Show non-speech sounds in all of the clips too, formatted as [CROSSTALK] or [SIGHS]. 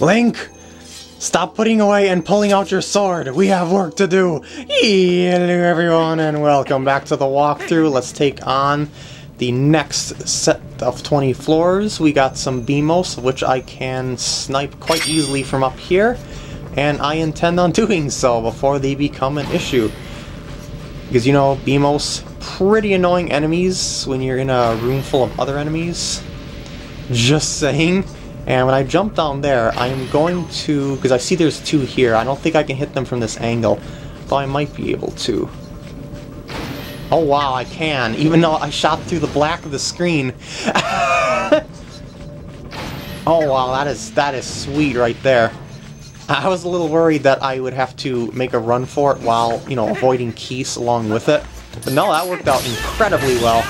Link! Stop putting away and pulling out your sword. We have work to do. Hello everyone and welcome back to the walkthrough. Let's take on the next set of 20 floors. We got some Beamos, which I can snipe quite easily from up here. And I intend on [LAUGHS] doing so before they become an issue. Because you know, Beamos, pretty annoying enemies when you're in a room full of other enemies. Just saying. And when I jump down there, I'm going to... Because I see there's two here. I don't think I can hit them from this angle. Though I might be able to. Oh wow, I can. Even though I shot through the black of the screen. [LAUGHS] oh wow, that is that is sweet right there. I was a little worried that I would have to make a run for it while, you know, avoiding Keese along with it. But no, that worked out incredibly well.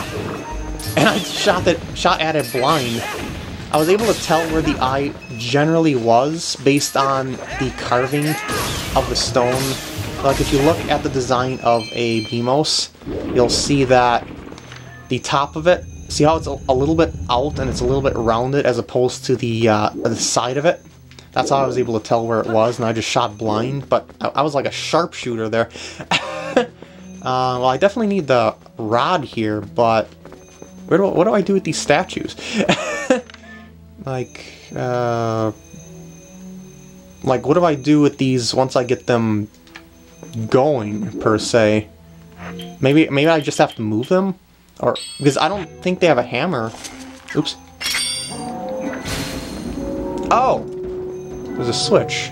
And I shot that shot at it blind. I was able to tell where the eye generally was based on the carving of the stone. Like if you look at the design of a Beamos, you'll see that the top of it, see how it's a, a little bit out and it's a little bit rounded as opposed to the, uh, the side of it? That's how I was able to tell where it was, and I just shot blind, but I, I was like a sharpshooter there. [LAUGHS] uh, well, I definitely need the rod here, but where do, what do I do with these statues? [LAUGHS] Like, uh... Like, what do I do with these once I get them going, per se? Maybe, maybe I just have to move them? Or, because I don't think they have a hammer. Oops. Oh! There's a switch.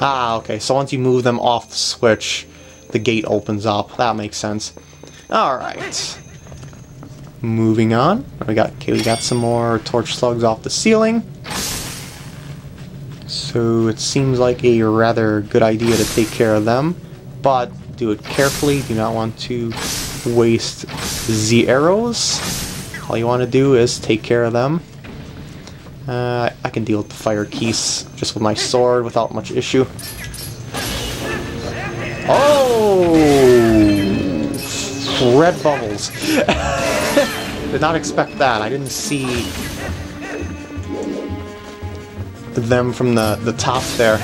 Ah, okay, so once you move them off the switch, the gate opens up. That makes sense. Alright. Moving on, we got okay, we got some more torch slugs off the ceiling. So it seems like a rather good idea to take care of them, but do it carefully. Do not want to waste the arrows. All you want to do is take care of them. Uh, I can deal with the fire Keese just with my sword without much issue. Oh! Red bubbles. [LAUGHS] Did not expect that. I didn't see them from the, the top there.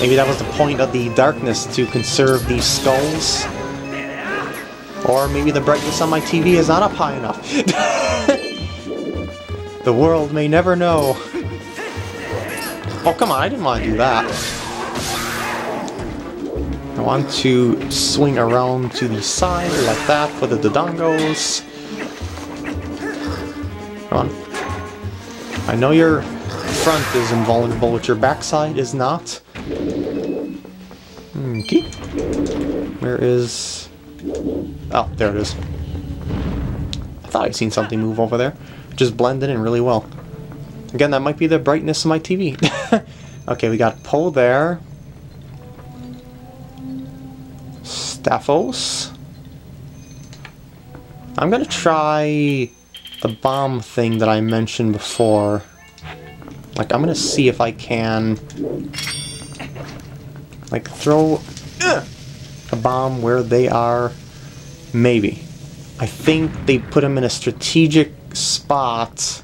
Maybe that was the point of the darkness, to conserve these skulls. Or maybe the brightness on my TV is not up high enough. [LAUGHS] the world may never know. Oh, come on, I didn't want to do that. I want to swing around to the side like that for the Dodongos. Come on. I know your front is invulnerable, but your backside is not. Okay. Where is... Oh, there it is. I thought I'd seen something move over there. Just blended in really well. Again, that might be the brightness of my TV. [LAUGHS] okay, we got Poe there. Stalfos. I'm gonna try the bomb thing that I mentioned before. Like, I'm gonna see if I can... Like, throw a bomb where they are. Maybe. I think they put them in a strategic spot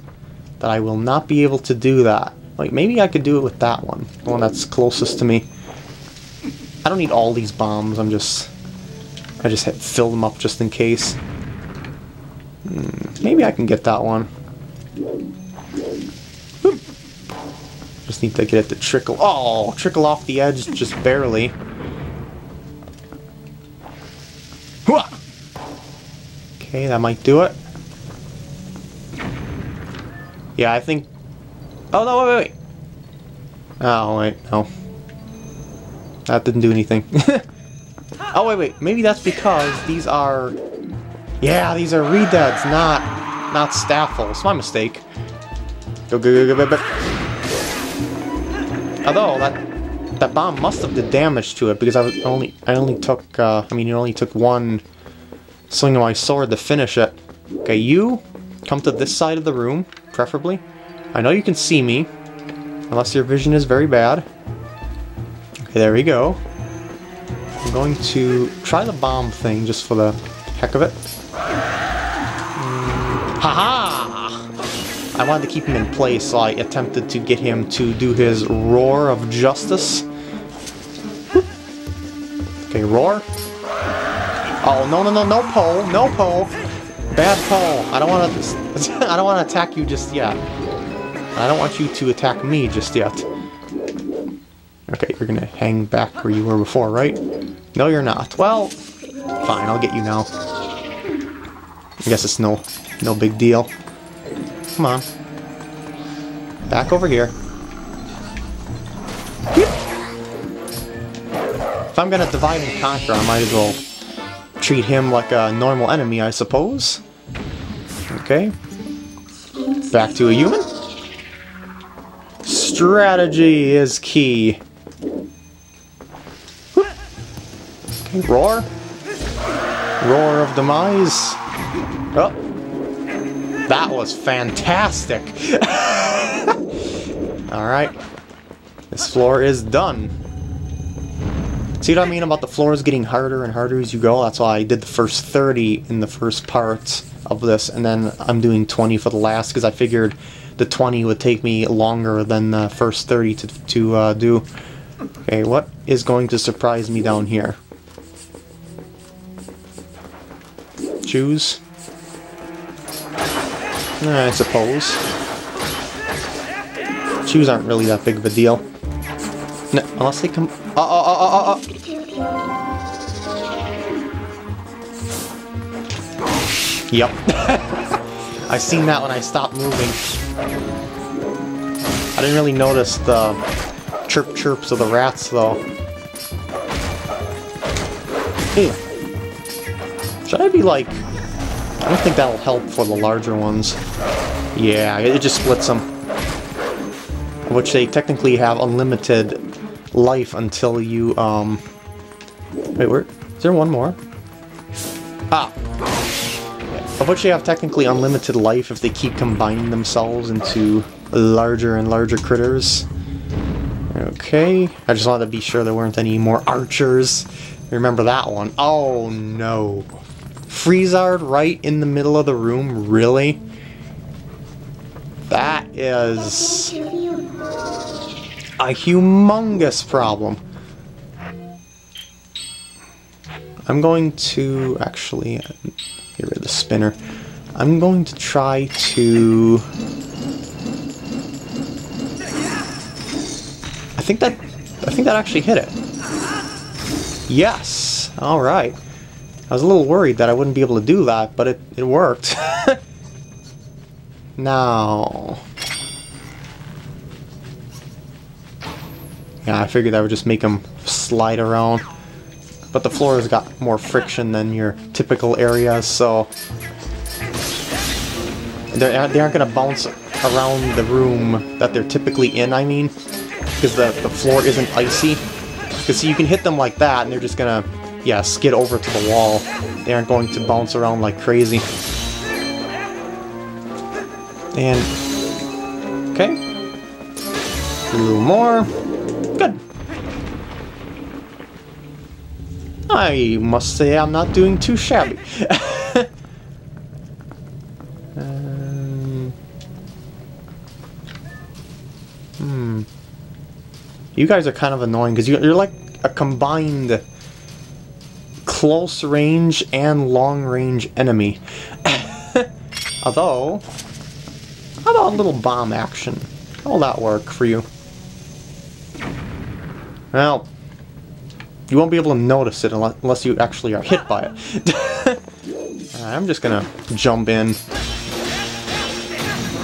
that I will not be able to do that. Like, maybe I could do it with that one. The one that's closest to me. I don't need all these bombs, I'm just... I just fill them up just in case. Hmm, maybe I can get that one. Just need to get it to trickle. Oh, trickle off the edge just barely. Okay, that might do it. Yeah, I think... Oh, no, wait, wait, wait. Oh, wait, no. That didn't do anything. [LAUGHS] oh, wait, wait. Maybe that's because these are yeah, these are redeads, not not Stalfos. My mistake. Go go go go go. Although that that bomb must have did damage to it because I only I only took uh, I mean you only took one swing of my sword to finish it. Okay, you come to this side of the room, preferably. I know you can see me, unless your vision is very bad. Okay, there we go. I'm going to try the bomb thing just for the heck of it. Haha! -ha! I wanted to keep him in place, so I attempted to get him to do his Roar of Justice. Okay, Roar. Oh, no, no, no, no pole, no pole. Bad pole. I don't want to, [LAUGHS] I don't want to attack you just yet. I don't want you to attack me just yet. Okay, you're gonna hang back where you were before, right? No, you're not. Well, fine, I'll get you now. I guess it's no, no big deal. Come on. Back over here. If I'm gonna divide and conquer, I might as well treat him like a normal enemy, I suppose. Okay. Back to a human. Strategy is key. Okay, roar. Roar of Demise. Oh. That was fantastic. [LAUGHS] Alright. This floor is done. See what I mean about the floors getting harder and harder as you go? That's why I did the first 30 in the first part of this, and then I'm doing 20 for the last, because I figured the 20 would take me longer than the first 30 to, to uh, do. Okay, what is going to surprise me down here? Chus. I suppose. Shoes aren't really that big of a deal. No, unless they come... Uh, uh, uh, uh, uh. Yep. [LAUGHS] I seen that when I stopped moving. I didn't really notice the chirp chirps of the rats, though. Hey. Should I be like I don't think that'll help for the larger ones. Yeah, it just splits them. Which they technically have unlimited life until you, um... Wait, where? Is there one more? Ah! Of which they have technically unlimited life if they keep combining themselves into larger and larger critters. Okay, I just wanted to be sure there weren't any more archers. Remember that one. Oh no. Freezard right in the middle of the room? Really? That is a humongous problem. I'm going to actually uh, get rid of the spinner. I'm going to try to. I think that I think that actually hit it. Yes. All right. I was a little worried that I wouldn't be able to do that, but it, it worked. [LAUGHS] now... Yeah, I figured that would just make them slide around. But the floor has got more friction than your typical areas, so... They're, they aren't going to bounce around the room that they're typically in, I mean. Because the, the floor isn't icy. Because you can hit them like that, and they're just going to yeah, skid over to the wall. They aren't going to bounce around like crazy. And, okay. A little more. Good. I must say I'm not doing too shabby. [LAUGHS] um, hmm. You guys are kind of annoying because you're like a combined close range and long range enemy. [LAUGHS] Although, how about a little bomb action? How will that work for you? Well, you won't be able to notice it unless you actually are hit by it. [LAUGHS] I'm just gonna jump in.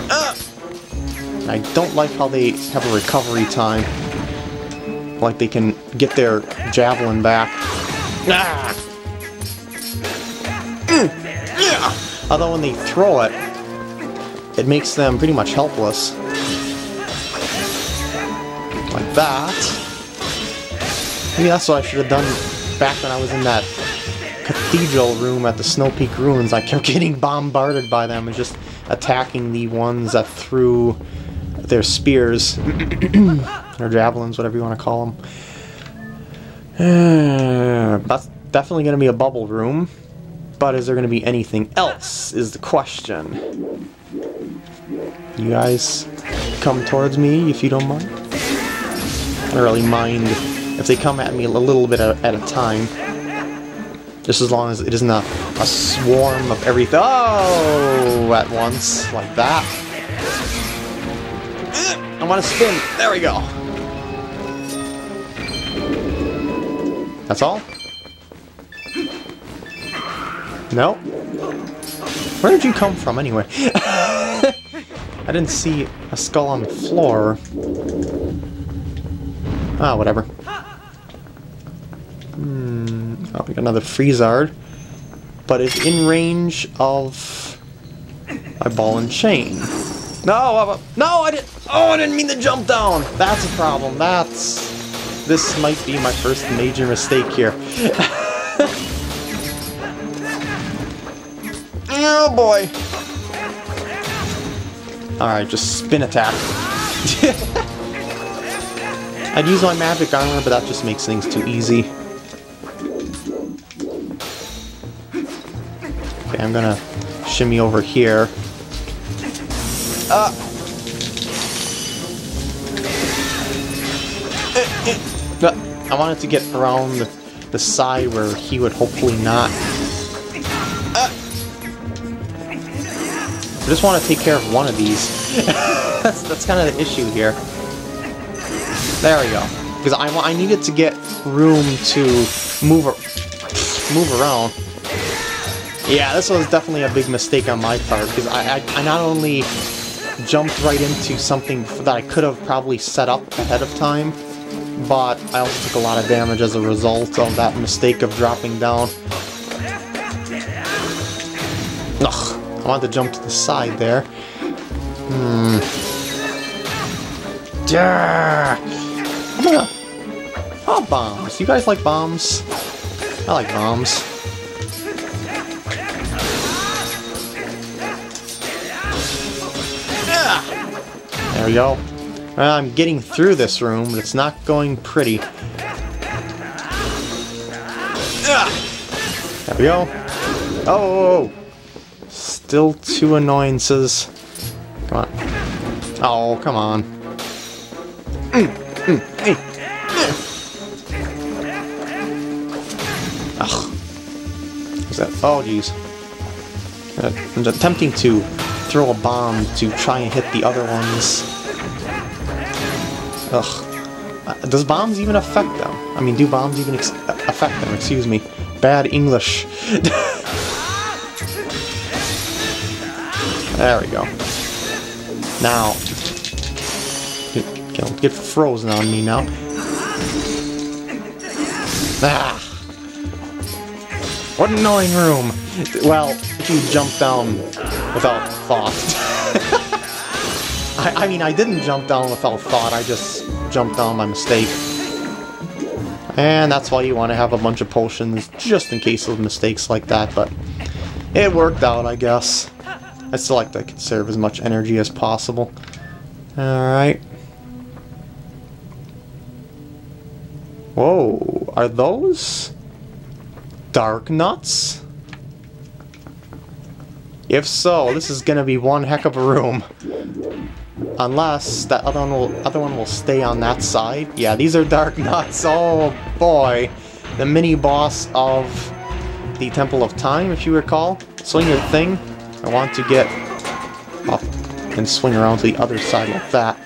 Ah! I don't like how they have a recovery time. Like they can get their javelin back. Ah! Although when they throw it, it makes them pretty much helpless. Like that. Maybe that's what I should have done back when I was in that cathedral room at the Snow Peak Ruins. I kept [LAUGHS] getting bombarded by them and just attacking the ones that threw their spears. [CLEARS THROAT] or javelins, whatever you want to call them. [SIGHS] that's definitely going to be a bubble room. But is there going to be anything else, is the question. You guys come towards me if you don't mind. I don't really mind if they come at me a little bit at a time. Just as long as it isn't a, a swarm of everything. Oh, at once, like that. I want to spin. There we go. That's all? No? Where did you come from, anyway? [LAUGHS] I didn't see a skull on the floor. Ah, whatever. Hmm. Oh, we got another Freezard. But it's in range of my ball and chain. No, uh, no, I didn't. Oh, I didn't mean to jump down. That's a problem. That's. This might be my first major mistake here. [LAUGHS] oh boy. Alright, just spin attack. [LAUGHS] I'd use my magic armor, but that just makes things too easy. Okay, I'm gonna shimmy over here. Uh. I wanted to get around the, the side where he would hopefully not. I just want to take care of one of these. [LAUGHS] that's that's kind of the issue here. There we go. Because I, I needed to get room to move, move around. Yeah, this was definitely a big mistake on my part, because I, I, I not only jumped right into something that I could have probably set up ahead of time, but I also took a lot of damage as a result of that mistake of dropping down. Ugh, I want to jump to the side there. Hmm. Yeah. I'm gonna... Oh, bombs. You guys like bombs? I like bombs. There we go. I'm getting through this room, but it's not going pretty. There we go. Oh! Still two annoyances. Come on. Oh, come on. Mm, mm, hey. Ugh. That? Oh, jeez. Uh, I'm attempting to throw a bomb to try and hit the other ones. Ugh. Uh, does bombs even affect them? I mean, do bombs even affect them? Excuse me. Bad English. [LAUGHS] there we go. Now, don't get frozen on me now. Ah! What an annoying room! Well, if you jump down without thought. [LAUGHS] I, I mean, I didn't jump down without thought, I just jumped down by mistake. And that's why you want to have a bunch of potions, just in case of mistakes like that, but it worked out, I guess. I still like to conserve as much energy as possible. Alright. Whoa, are those Darknuts? If so, this is gonna be one heck of a room. Unless that other one will other one will stay on that side. Yeah, these are dark [LAUGHS] nuts. Oh boy. The mini boss of the Temple of Time, if you recall. Swing your thing. I want to get up and swing around to the other side like that.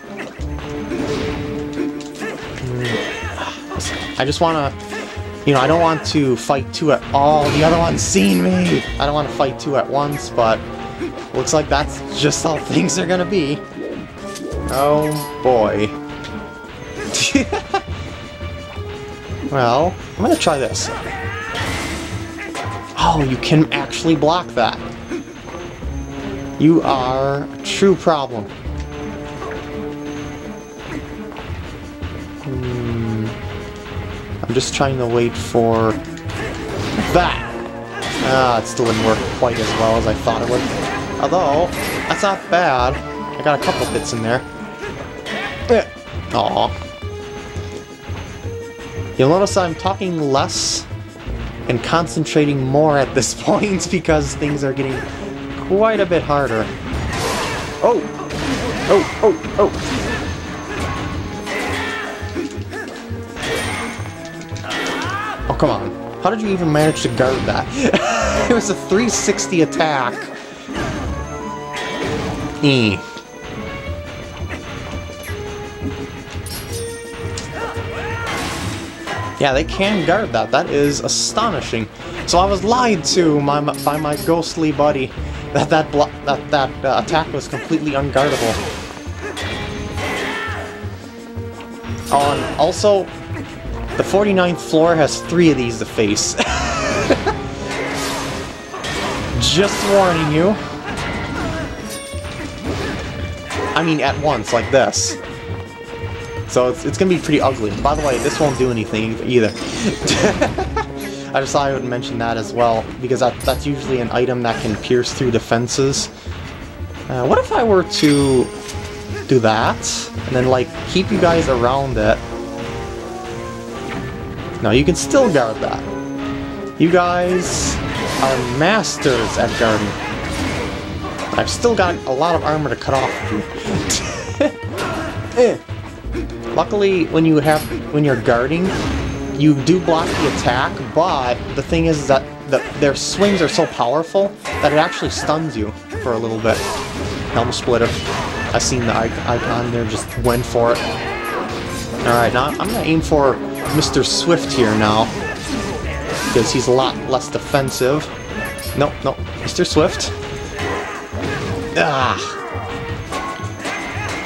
I just wanna you know, I don't want to fight two at all. The other one's seen me. I don't want to fight two at once, but looks like that's just how [LAUGHS] things are gonna be. Oh boy. [LAUGHS] well, I'm gonna try this. Oh, you can actually block that. You are a true problem. Hmm. I'm just trying to wait for that. Ah, it still didn't work quite as well as I thought it would. Although, that's not bad. I got a couple hits in there. Aw. You'll notice I'm talking less and concentrating more at this [LAUGHS] point because things are getting quite a bit harder. Oh! Oh, oh, oh! Oh, come on. How did you even manage to guard that? [LAUGHS] it was a 360 attack. E. Yeah, they can guard that. That is astonishing. So I was lied to my, by my ghostly buddy that that that that uh, attack was completely unguardable. Oh, and also, the 49th floor has three of these to face. [LAUGHS] Just warning you. I mean, at once, like this. So it's, it's gonna be pretty ugly. By the way, this won't do anything either. [LAUGHS] I just thought I would mention that as well, because that, that's usually an item that can pierce through defenses. Uh, what if I were to do that, and then like keep you guys around it? No, you can still guard that. You guys are masters at guarding. I've still got a lot of armor to cut off [LAUGHS] eh. Luckily, when you have when you're guarding, you do block the attack, but the thing is that the, their swings are so powerful that it actually stuns you for a little bit. Helm Splitter. I seen the icon there, just went for it. Alright, now I'm gonna aim for Mr. Swift here now. Because he's a lot less defensive. Nope, nope. Mr. Swift. Ah,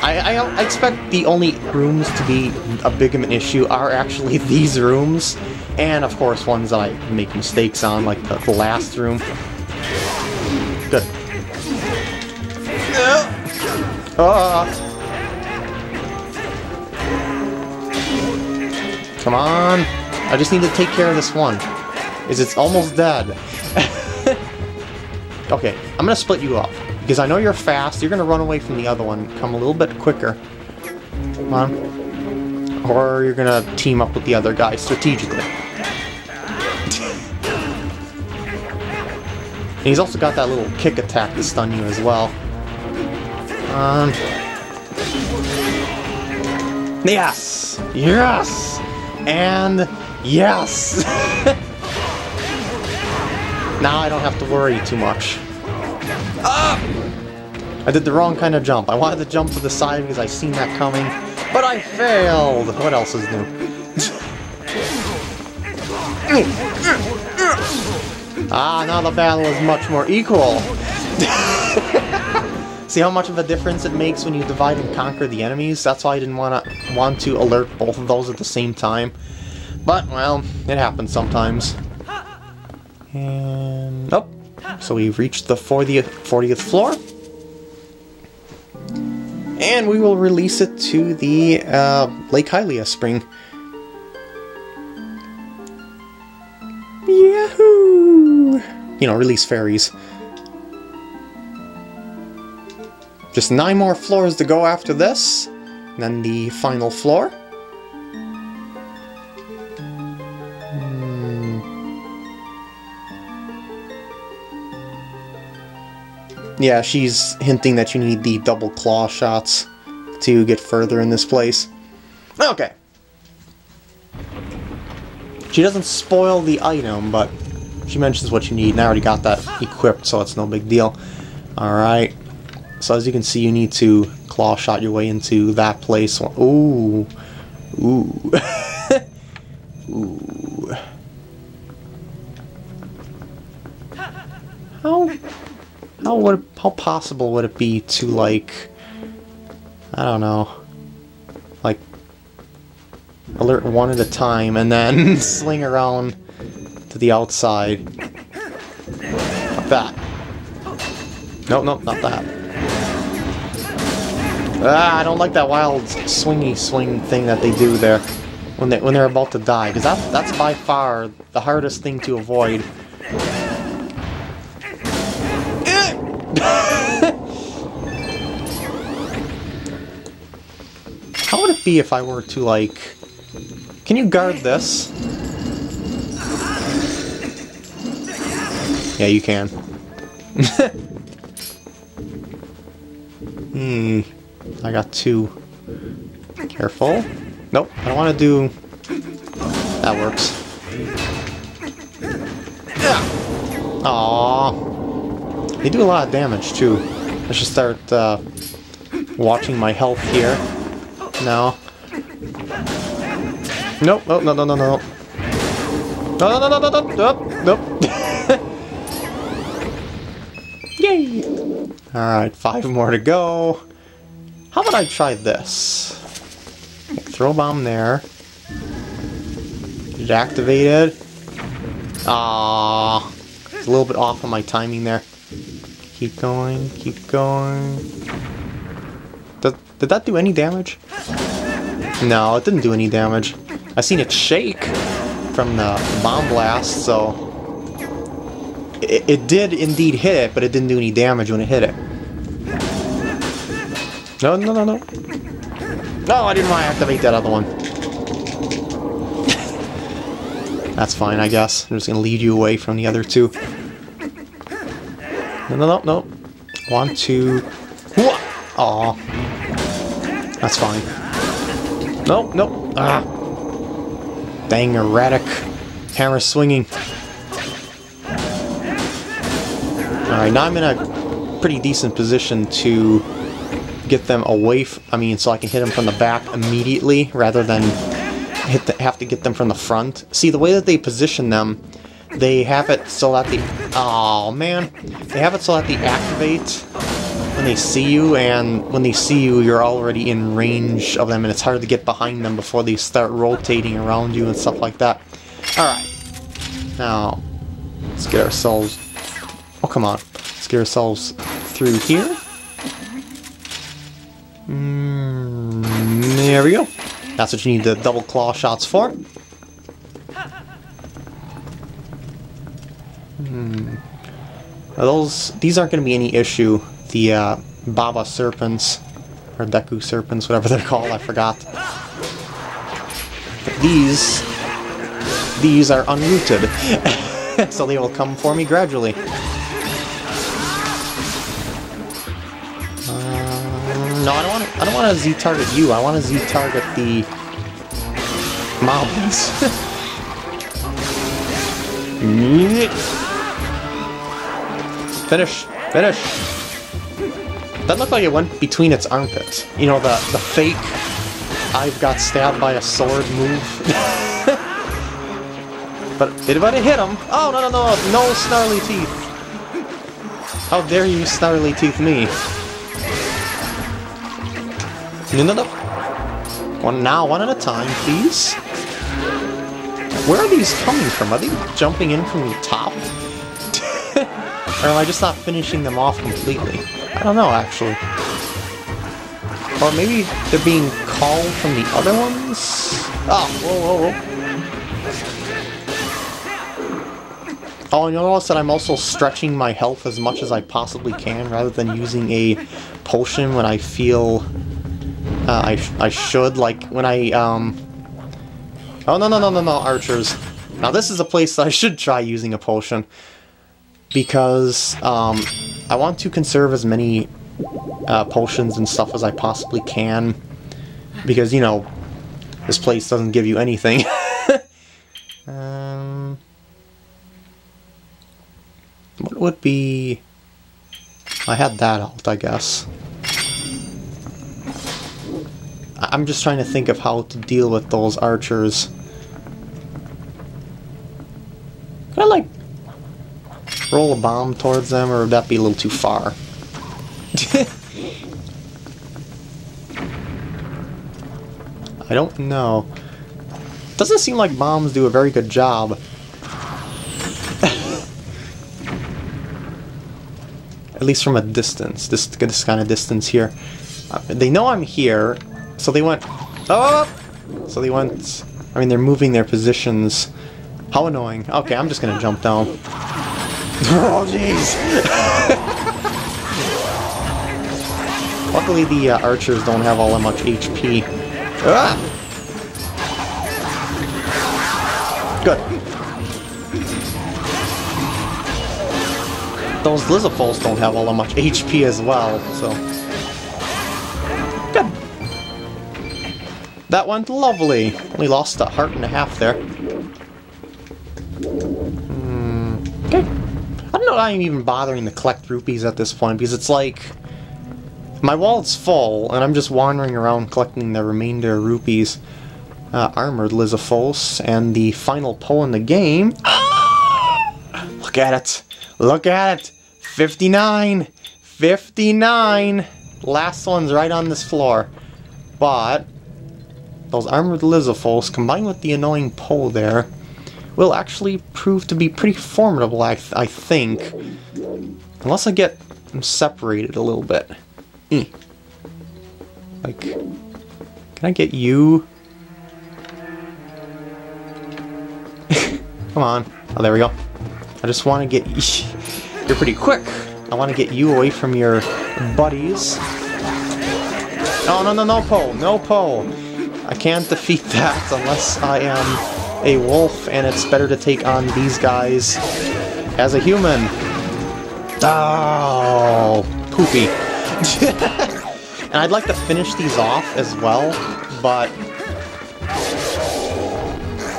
I, I, expect the only rooms to be a big of an issue are actually [LAUGHS] these rooms, and of course ones that I make mistakes on, like the, the last room. Good. Uh. Come on! I just need to take care of this one. Is it's almost dead. [LAUGHS] okay, I'm gonna split you up. Because I know you're fast, you're going to run away from the other one. Come a little bit quicker. Come on. Or you're going to team up with the other guy strategically. And he's also got that little kick attack to stun you as well. Um... Yes! Yes! And yes! [LAUGHS] now I don't have to worry too much. I did the wrong kind of jump. I wanted to jump to the side because I seen that coming, but I failed! What else is new? [LAUGHS] ah, now the battle is much more equal! [LAUGHS] See how much of a difference it makes when you divide and conquer the enemies? That's why I didn't wanna, want to alert both of those at the same time. But, well, it happens sometimes. And... Oh, so we've reached the 40th, 40th floor. And we will release it to the uh, Lake Hylia spring. Yahoo! You know, release fairies. Just nine more floors to go after this, then the final floor. Yeah, she's hinting that you need the double claw shots to get further in this place. Okay. She doesn't spoil the item, but she mentions what you need, and I already got that equipped, so it's no big deal. Alright. So as you can see, you need to claw shot your way into that place. Ooh. Ooh. [LAUGHS] Ooh. How would how possible would it be to like I don't know like alert one at a time and then [LAUGHS] sling around to the outside? That. Nope nope not that. Ah I don't like that wild swingy swing thing that they do there when they when they're about to die because that that's by far the hardest thing to avoid be if I were to, like... Can you guard this? Yeah, you can. [LAUGHS] hmm. I got two. Careful. Nope, I don't want to do... That works. Aww. They do a lot of damage, too. I should start uh, watching my health here. No. Nope, nope, no, no, no, no. No, no, no, no, no, no, nope, nope. [LAUGHS] Yay! Alright, five more to go. How about I try this? Throw a bomb there. Get it activated. Ah, it's a little bit off on my timing there. Keep going, keep going. Did, that do any damage? No, it didn't do any damage. I seen it shake from the bomb blast, so... It, it did indeed hit it, but it didn't do any damage when it hit it. No, no, no, no. No, I didn't want to activate that other one. [LAUGHS] That's fine, I guess. I'm just going to lead you away from the other two. No, no, no, no. One, two... Aw. That's fine. Nope, nope. Ah. Dang, erratic. Camera swinging. Alright, now I'm in a pretty decent position to get them away, I mean, so I can hit them from the back immediately, rather than hit the, have to get them from the front. See, the way that they position them, they have it so that the... Oh, man. They have it so that the activate when they see you, and when they see you, you're already in range of them, and it's hard to get behind them before they start rotating around you and stuff like that. Alright. Now, let's get ourselves... Oh, come on. Let's get ourselves through here. Mm, there we go. That's what you need the double claw shots for. Hmm. Those these aren't going to be any issue. The uh, Baba serpents or Deku serpents, whatever they're called, I forgot. But these these are unrooted, [LAUGHS] so they will come for me gradually. No, I don't want to. I don't want to Z target you. I want to Z target the mountains. [LAUGHS] Finish. Finish. That looked like it went between its armpits. You know, the, the fake I've got stabbed by a sword move. [LAUGHS] but it might hit him. Oh, no, no, no. No snarly teeth. How dare you snarly teeth me. No, no, no. One now, one at a time, please. Where are these coming from? Are they jumping in from the top? Or am I just not finishing them off completely? I don't know, actually. Or maybe they're being called from the other ones? Oh, whoa, whoa, whoa. Oh, and you'll notice that I'm also stretching my health as much as I possibly can, rather than using a potion when I feel uh, I, sh I should, like, when I, um... Oh, no, no, no, no, no, archers. Now, this is a place that I should try using a potion. Because, um, I want to conserve as many uh, potions and stuff as I possibly can. Because, you know, this place doesn't give you anything. [LAUGHS] um... What would be... I had that out, I guess. I'm just trying to think of how to deal with those archers. Could I, like, roll a bomb towards them, or would that be a little too far? [LAUGHS] I don't know. Doesn't seem like bombs do a very good job. [LAUGHS] At least from a distance, this, this kind of distance here. Uh, they know I'm here, so they went... Oh! So they went... I mean, they're moving their positions. How annoying. Okay, I'm just gonna jump down. Oh, jeez! Luckily, the uh, archers don't have all that much HP. Ah! Good. those Lizalfos don't have all that much HP as well, so... Good. That went lovely. Only lost a heart and a half there. Mm, okay. I'm even bothering to collect rupees at this point, because it's like... My wallet's full, and I'm just wandering around collecting the remainder of rupees. Uh, armored Lizalfos, and the final pull in the game... [GASPS] Look at it! Look at it! 59! 59! Last one's right on this floor. But, those armored Lizalfos, combined with the annoying pole there, will actually prove to be pretty formidable, I, th I think. Unless I get separated a little bit. Eh. Like, can I get you? [LAUGHS] Come on. Oh, there we go. I just want to get... [LAUGHS] You're pretty quick. I want to get you away from your buddies. No, no, no, no pole. No pole. I can't defeat that [LAUGHS] unless I am a wolf, and it's better to take on these guys as a human. Oh, poopy. [LAUGHS] and I'd like to finish these off as well, but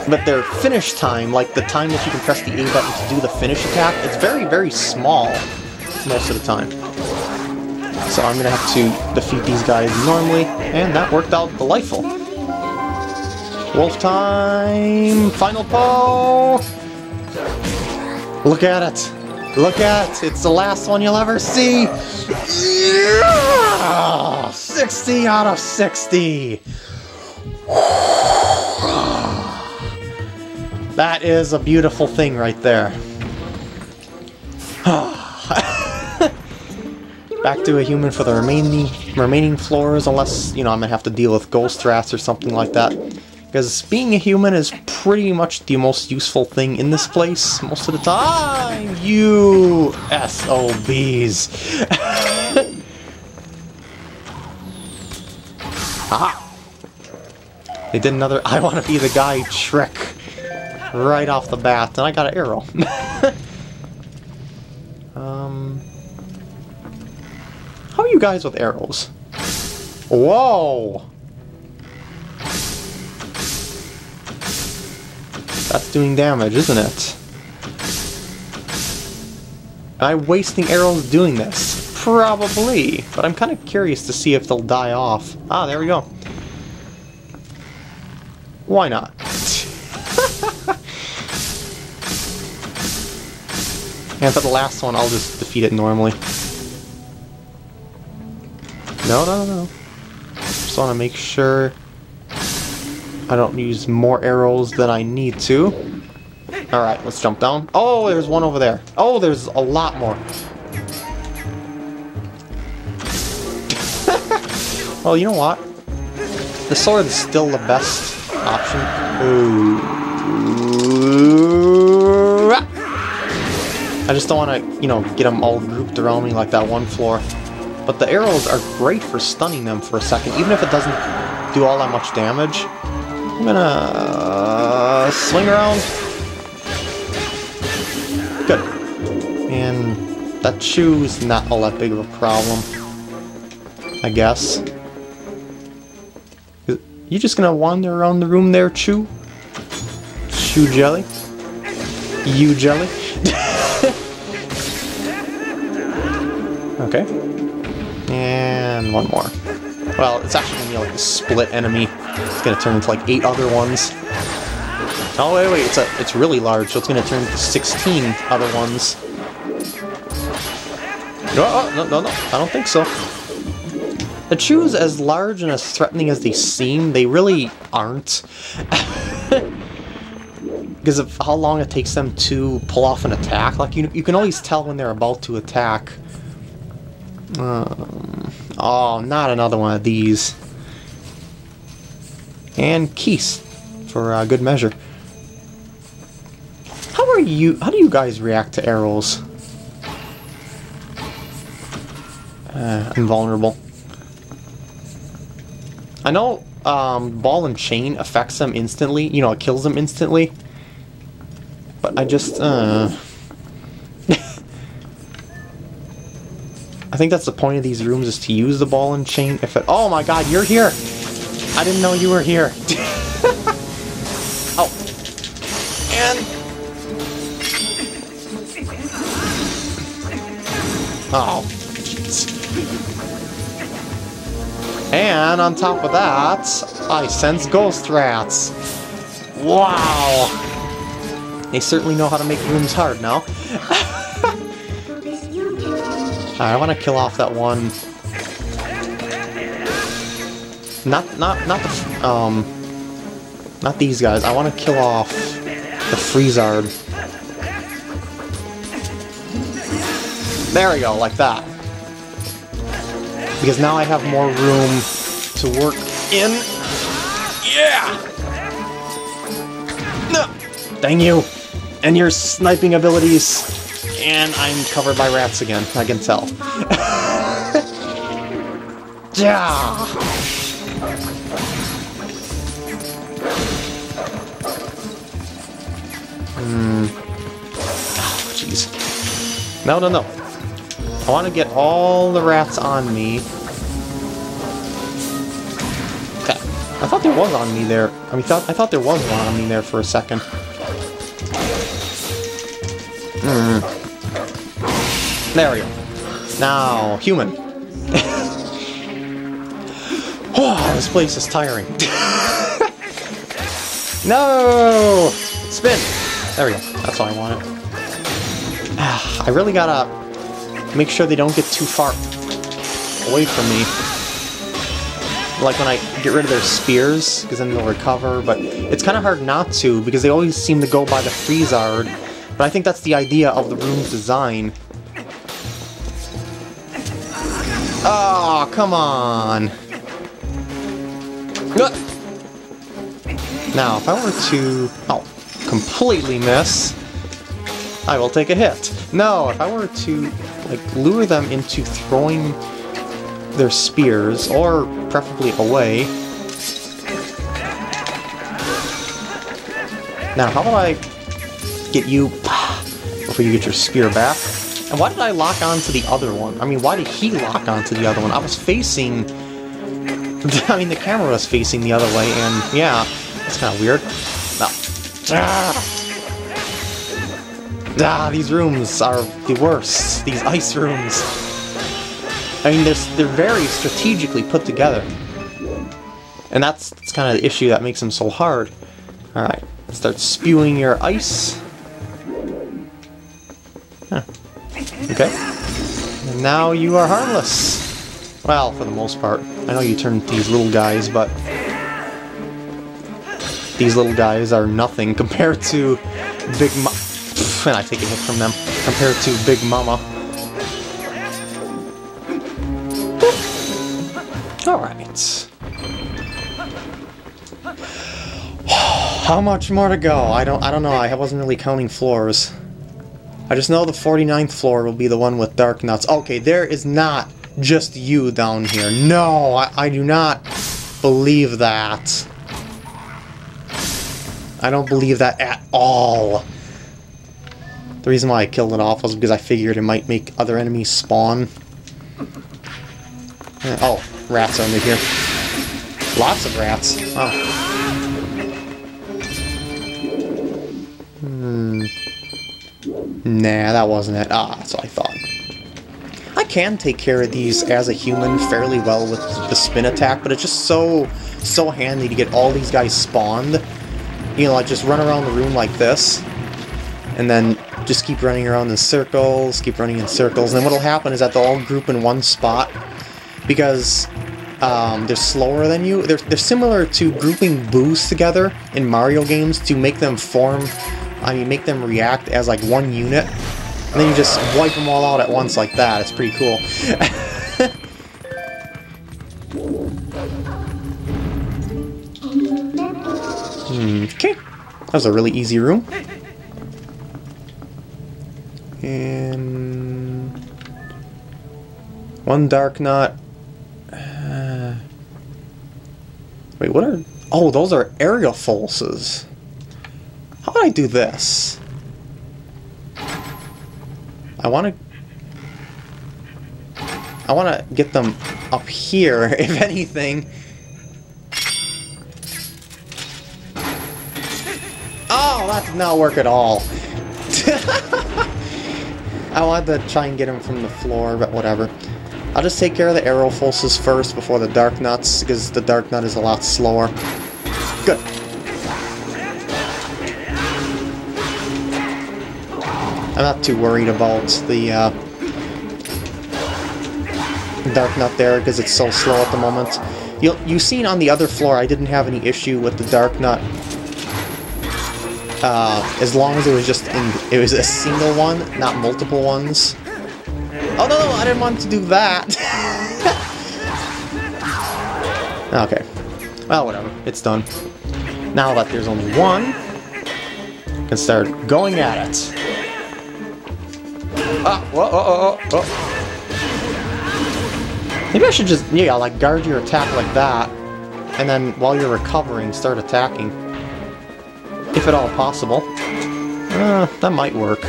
but their finish time, like the time that you can press the A button to do the finish attack, it's very, very small most of the time. So I'm gonna have to defeat these guys normally, and that worked out delightful. Wolf time! Final pull! Look at it! Look at it! It's the last one you'll ever see! Yeah! 60 out of 60! That is a beautiful thing right there. [SIGHS] Back to a human for the remaining remaining floors, unless, you know, I'm gonna have to deal with ghost rats or something like that. Because being a human is pretty much the most useful thing in this place most of the time. You SOBs. [LAUGHS] Aha! They did another I want to be the guy trick right off the bat, and I got an arrow. [LAUGHS] um, how are you guys with arrows? Whoa! That's doing damage, isn't it? Am I wasting arrows doing this? Probably, but I'm kind of curious to see if they'll die off. Ah, there we go. Why not? [LAUGHS] And for the last one, I'll just defeat it normally. No, no, no, no. Just want to make sure I don't use more arrows than I need to. Alright, let's jump down. Oh, there's one over there. Oh, there's a lot more. [LAUGHS] well, you know what? The sword is still the best option. Ooh. I just don't want to, you know, get them all grouped around me like that one floor. But the arrows are great for stunning them for a second, even if it doesn't do all that much damage. I'm gonna uh, swing around. Good. And that is not all that big of a problem, I guess. You just gonna wander around the room there, Chu? Chu Jelly? You Jelly? [LAUGHS] Okay. And one more. Well, it's actually to be like a split enemy. It's to turn into like eight other ones. Oh, wait, wait, it's, a, it's really large, so it's to turn into 16 other ones. Oh, no, no, no, I don't think so. The Chus, as large and as threatening as they seem, they really aren't. [LAUGHS] because of how long it takes them to pull off an attack. Like, you, you can always tell when they're about to attack. Um, oh, not another one of these. And Keese, for uh, good measure. How are you, how do you guys react to arrows? Uh, invulnerable. I know um, ball and chain affects them instantly, you know, it kills them instantly. But I just, uh... I think that's the point of these rooms is to use the ball and chain. If it, oh my god, you're here! I didn't know you were here. [LAUGHS] oh, and oh. And on top of that, I sense ghost rats. Wow! They certainly know how to make rooms hard now. [LAUGHS] I want to kill off that one. Not, not, not the, um, not these guys. I want to kill off the Freezard. There we go, like that. Because now I have more room to work in. Yeah! No! Dang you! And your sniping abilities. And I'm covered by rats again, I can tell. [LAUGHS] yeah! Hmm. Oh, jeez. No, no, no. I want to get all the rats on me. I thought there was on me there. I mean, thought I thought there was one on me there for a second. Hmm. There we go. Now, human. [LAUGHS] oh, this place is tiring. [LAUGHS] no! Spin! There we go. That's all I wanted. Ah, I really gotta make sure they don't get too far away from me. Like when I get rid of their spears, because then they'll recover, but it's kind of hard not to, because they always seem to go by the freeze Freezard. But I think that's the idea of the room's design. Oh, come on! Now, if I were to... Oh, completely miss, I will take a hit. No, if I were to like lure them into throwing their spears, or preferably away. Now, how about I get you [SIGHS] before you get your spear back? And why did I lock onto the other one? I mean, why did he lock onto the other one? I was facing... [LAUGHS] I mean, the camera was facing the other way, and yeah, that's kind of weird. No. Ah! Ah, these rooms are the worst. These ice rooms. I mean, they're, they're very strategically put together. And that's, that's kind of the issue that makes them so hard. Alright, start spewing your ice. Okay. And now you are harmless. Well, for the most part. I know you turned these little guys, but... These little guys are nothing [LAUGHS] compared to Big Mo and I take a hit from them, compared to Big Mama. Alright. [SIGHS] How much more to go? I don't I don't know, I wasn't really counting floors. I just know the 49th floor will be the one with Darknuts. Okay, there is not just you down here. No, I, I do not believe that. I don't believe that at all. The reason why I killed it off was because I figured it might make other enemies spawn. Eh, oh, rats under here. Lots of rats. Oh. Nah, that wasn't it. Ah, that's what I thought. I can take care of these as a human fairly well with the spin attack, but it's just so, so handy to get all these guys spawned. You know, like just run around the room like this, and then just keep running around in circles, keep running in circles, and then what'll happen is that they'll all group in one spot because um, they're slower than you. They're, they're similar to grouping boos together in Mario games to make them form, I mean, make them react as like one unit. And then you just wipe them all out at once like that. It's pretty cool. [LAUGHS] hmm, okay. That was a really easy room. And one Darknut. Uh, [SIGHS] wait, what are? Oh, those are Aeralfos. How do I do this? I want to. I want to get them up here, [LAUGHS] if anything. Oh, that did not work at all. [LAUGHS] I wanted to try and get him from the floor, but whatever. I'll just take care of the Aeralfos first before the Darknuts, because the Darknut is a lot slower. Good. I'm not too worried about the uh, Darknut there because it's so slow at the moment. You you've seen on the other floor I didn't have any issue with the Darknut uh, as long as it was just in it was a single one, not multiple ones. Oh no no I didn't want to do that. [LAUGHS] okay. Well whatever, it's done. Now that there's only one, I can start going at it. Whoa, oh, oh, oh. Maybe I should just, yeah, like guard your attack like that, and then while you're recovering, start attacking. If at all possible. Uh, that might work.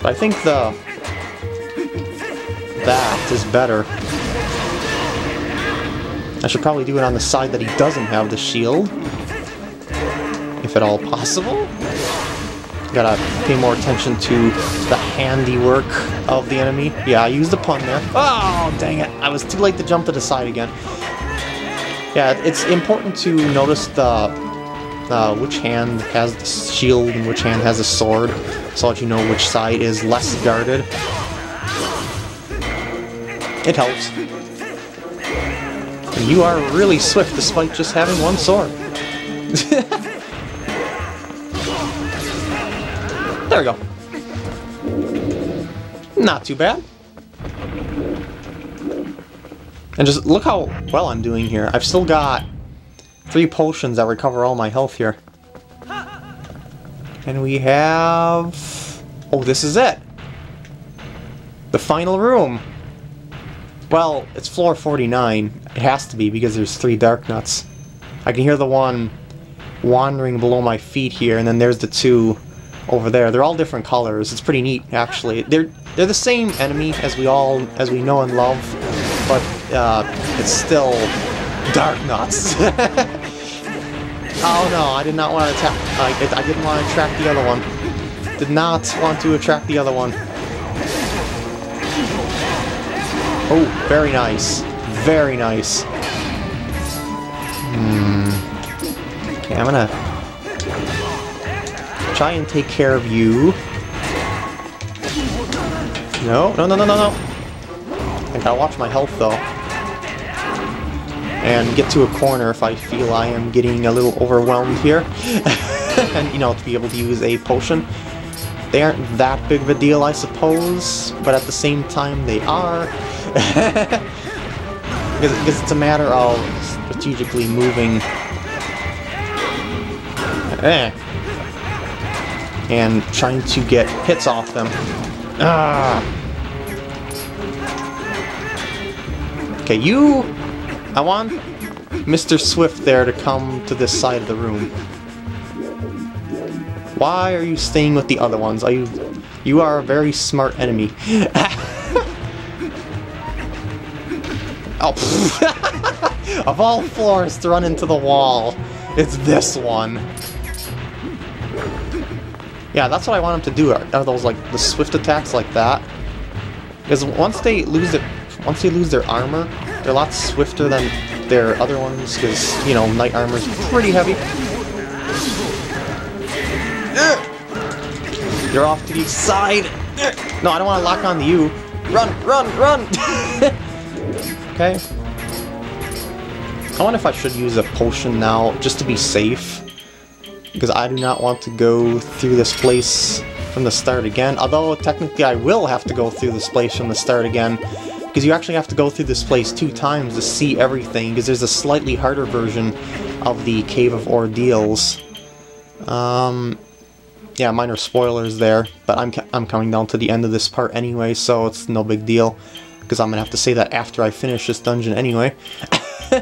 But I think the... That is better. I should probably do it on the side that he doesn't have the shield. If at all possible. Gotta pay more attention to the handiwork of the enemy. Yeah, I used the pun there. Oh, dang it. I was too late to jump to the side again. Yeah, it's important to notice the uh, which hand has the shield and which hand has the sword, so that you know which side is less guarded. It helps. And you are really swift despite just having one sword. [LAUGHS] There we go. Not too bad. And just look how well I'm doing here. I've still got three potions that recover all my health here. And we have... Oh, this is it! The final room! Well, it's floor 49. It has to be because there's three Darknuts. I can hear the one wandering below my feet here, and then there's the two over there. They're all different colors. It's pretty neat, actually. They're they're the same enemy as we all as we know and love, but uh, it's still Darknuts. [LAUGHS] oh no, I did not want to attack. I, I didn't want to attract the other one. Did not want to attract the other one. Oh, very nice. Very nice. Hmm. Okay, I'm gonna try and take care of you. No, no, no, no, no, no. I gotta watch my health though. And get to a corner if I feel I am getting a little overwhelmed here. [LAUGHS] and, you know, to be able to use a potion. They aren't that big of a deal, I suppose, but at the same time they are. [LAUGHS] because, it's a matter of strategically moving... Eh and trying to get hits off them. Ah. Okay, you... I want Mr. Swift there to come to this side of the room. Why are you staying with the other ones? Are you... You are a very smart enemy. [LAUGHS] oh, [LAUGHS] of all floors to run into the wall, it's this one. Yeah, that's what I want them to do. Are those like the swift attacks like that? Because once they lose it, once they lose their armor, they're a lot swifter than their other ones. Because you know, knight armor is pretty heavy. You're off to the side. No, I don't want to lock on to you. Run, run, run! [LAUGHS] okay. I wonder if I should use a potion now, just to be safe because I do not want to go through this place from the start again, although technically I will have to go through this place from the start again, because you actually have to go through this place two times to see everything, because there's a slightly harder version of the Cave of Ordeals. Um, yeah, minor spoilers there, but I'm, I'm coming down to the end of this part anyway, so it's no big deal, because I'm going to have to say that after I finish this dungeon anyway. [LAUGHS]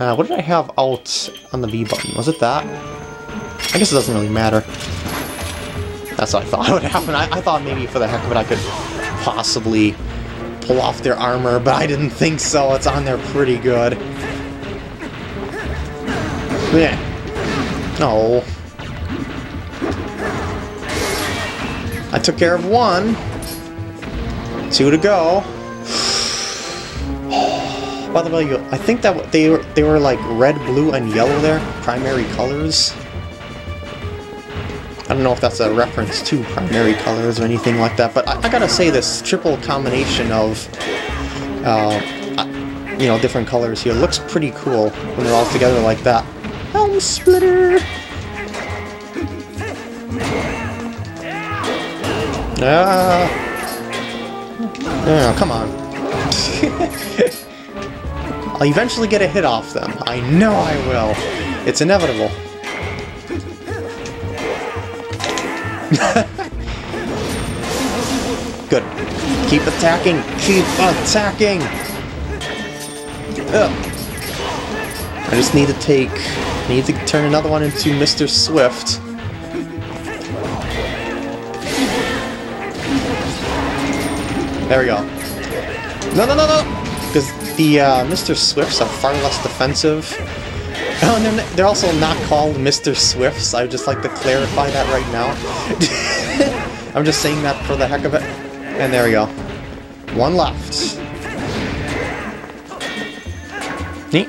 uh, what did I have out on the B button? Was it that? I guess it doesn't really matter. That's what I thought [LAUGHS] would happen. I, I thought maybe for the heck of it I could possibly pull off their armor, but I didn't think so. It's on there pretty good. Yeah. Oh. I took care of one. Two to go. [SIGHS] By the way, I think that they were they were like red, blue, and yellow there, primary colors. I don't know if that's a reference to primary colors or anything like that, but I, I gotta say this triple combination of, uh, you know, different colors here looks pretty cool when they're all together like that. Helm splitter! Ah! Oh, come on. [LAUGHS] I'll eventually get a hit off them. I know I will. It's inevitable. [LAUGHS] Good. Keep attacking! Keep attacking! Ugh. I just need to take... I need to turn another one into Mr. Swift. There we go. No, no, no, no! Because the uh, Mr. Swifts are far less defensive. Oh, and they're, they're also not called Mr. Swifts. I would just like to clarify that right now. [LAUGHS] I'm just saying that for the heck of it. And there we go. One left. Neat.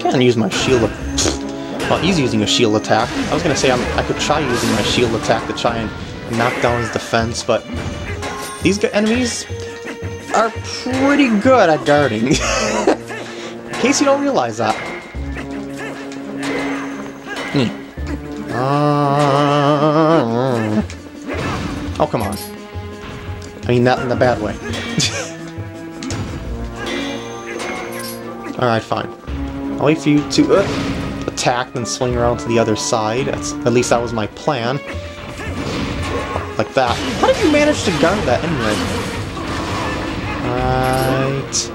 Can't use my shield well, he's using a shield attack. I was gonna say I'm, i could try using my shield attack to try and knock down his defense, but these enemies are pretty good at guarding. [LAUGHS] In case you don't realize that. Oh, come on. I mean that in the bad way. [LAUGHS] Alright, fine. I'll wait for you to... Uh, attack, then swing around to the other side. That's, at least that was my plan. Like that. How did you manage to guard that anyway? Right.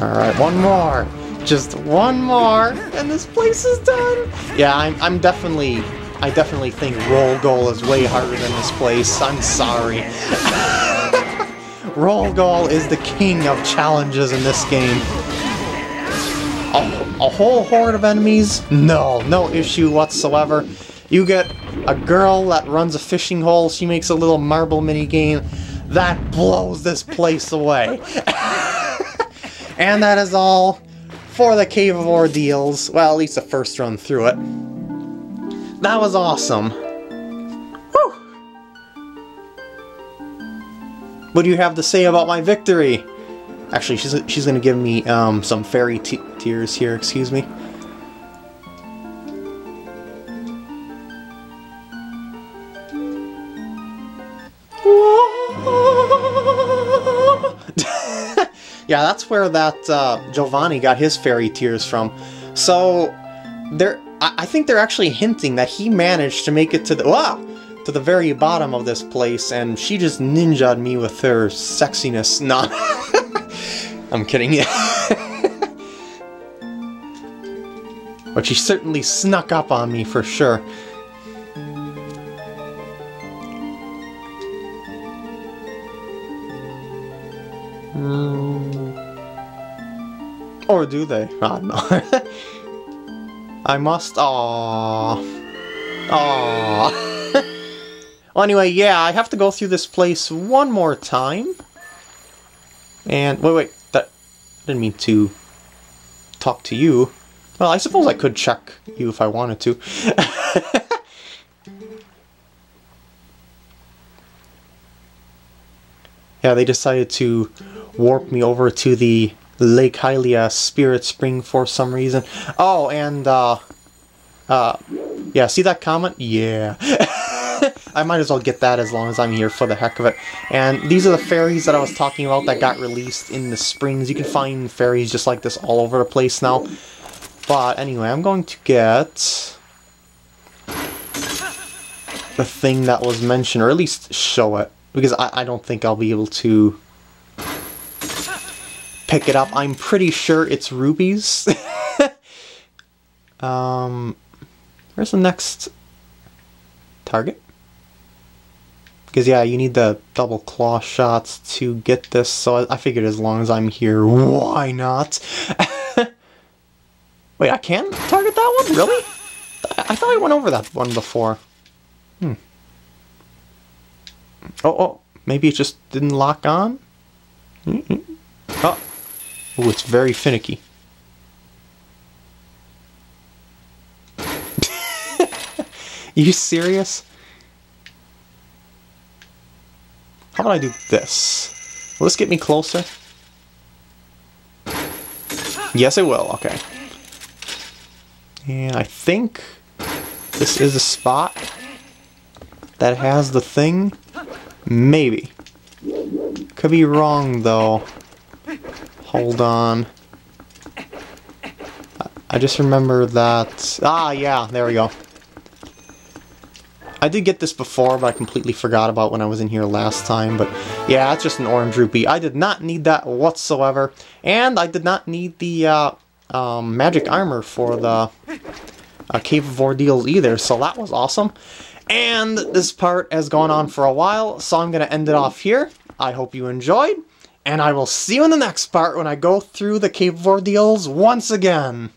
Alright, one more. Just one more, and this place is done. Yeah, I'm, I'm definitely... I definitely think Rollgoal is way harder than this place. I'm sorry. [LAUGHS] Rollgoal is the king of challenges in this game. A, a whole horde of enemies? No, no issue whatsoever. You get a girl that runs a fishing hole, she makes a little marble mini game. That blows this place away. [LAUGHS] and that is all for the Cave of Ordeals. Well, at least the first run through it. That was awesome. Whew. What do you have to say about my victory? Actually, she's, she's going to give me um, some fairy tears here, excuse me. Yeah, that's where that uh, Jovani got his fairy tears from. So, they're, I think they're actually hinting that he managed to make it to the... Wow! to the very bottom of this place, and she just ninja'd me with her sexiness. [LAUGHS] Not. I'm kidding Yeah. [LAUGHS] but she certainly snuck up on me for sure. Or do they? Oh, no. [LAUGHS] I must... Aww. Aww. [LAUGHS] well, anyway, yeah, I have to go through this place one more time. And, wait, wait I didn't mean to talk to you. Well, I suppose I could check you if I wanted to. [LAUGHS] yeah, they decided to warp me over to the Lake Hylia Spirit Spring for some reason. Oh, and, uh, uh, yeah, see that comment? Yeah. [LAUGHS] I might as well get that as long as I'm here for the heck of it. And these are the fairies that I was talking about that got released in the springs. You can find fairies just like this all over the place now. But anyway, I'm going to get the thing that was mentioned, or at least show it. Because I, I don't think I'll be able to pick it up. I'm pretty sure it's rubies. [LAUGHS] um, Where's the next target? Because, yeah, you need the double Clawshots to get this, so I, I figured as long as I'm here, why not? [LAUGHS] Wait, I can target that one? Really? I, I thought I went over that one before. Hmm. Oh, oh, maybe it just didn't lock on? Mm. Oh. It's very finicky. [LAUGHS] you serious? How about I do this? Will this get me closer? Yes, it will. Okay. And I think this is a spot that has the thing. Maybe. Could be wrong, though. Hold on. I just remember that... Ah, yeah, there we go. I did get this before, but I completely forgot about when I was in here last time. But yeah, that's just an orange rupee. I did not need that whatsoever. And I did not need the uh, um, magic armor for the uh, Cave of Ordeals either. So that was awesome. And this part has gone on for a while, so I'm going to end it off here. I hope you enjoyed, and I will see you in the next part when I go through the Cave Ordeals once again.